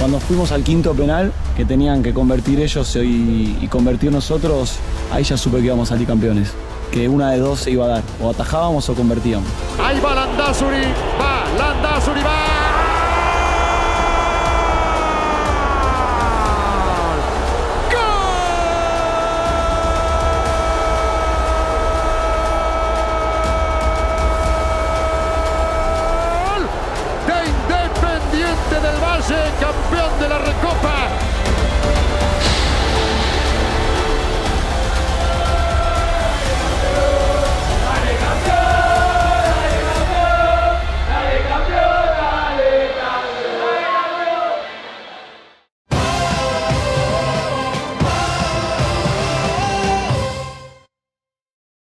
Cuando fuimos al quinto penal, que tenían que convertir ellos y, convertir nosotros, ahí ya supe que íbamos a salir campeones. Que una de dos se iba a dar, o atajábamos o convertíamos. Ahí va Landazuri, va, Landazuri va. Magic, a bid